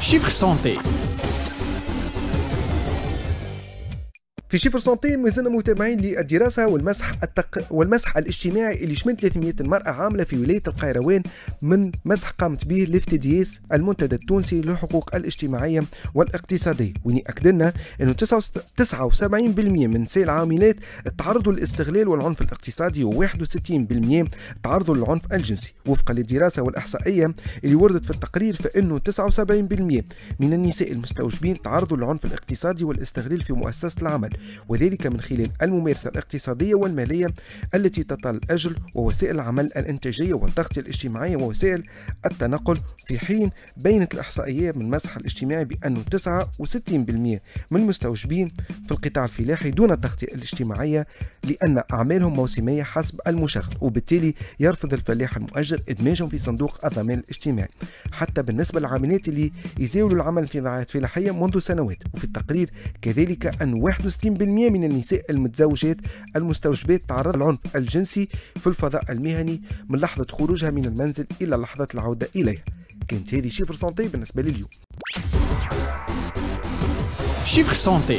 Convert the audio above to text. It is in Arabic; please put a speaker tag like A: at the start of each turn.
A: Chiffre santé. في شيفر سونتي مازلنا متابعين للدراسة والمسح التق... والمسح الاجتماعي اللي شمل 300 مرأة عاملة في ولاية القيروان من مسح قامت به الافتدياس المنتدى التونسي للحقوق الاجتماعية والاقتصادية. وين يأكد لنا أنه 79% من نساء العاملات تعرضوا للاستغلال والعنف الاقتصادي و61% تعرضوا للعنف الجنسي. وفقا للدراسة والإحصائية اللي وردت في التقرير فإنه 79% من النساء المستوجبين تعرضوا للعنف الاقتصادي والاستغلال في مؤسسة العمل. وذلك من خلال الممارسة الاقتصادية والمالية التي تطال الأجر ووسائل العمل الإنتاجية والتغطية الاجتماعية ووسائل التنقل في حين بينت الإحصائية من المسح الاجتماعي بأنه 69% من المستوجبين في القطاع الفلاحي دون التغطية الاجتماعية لأن أعمالهم موسمية حسب المشغل وبالتالي يرفض الفلاح المؤجر إدماجهم في صندوق الضمان الاجتماعي. حتى بالنسبة للعاملات اللي يزاولوا العمل في ضعات فلاحية منذ سنوات وفي التقرير كذلك أن 61 من النساء المتزوجات المستوجبات تعرض للعنف الجنسي في الفضاء المهني من لحظة خروجها من المنزل إلى لحظة العودة إليه. كانت هذه شيفر سونتي بالنسبة لليوم.
B: شيفر سونتي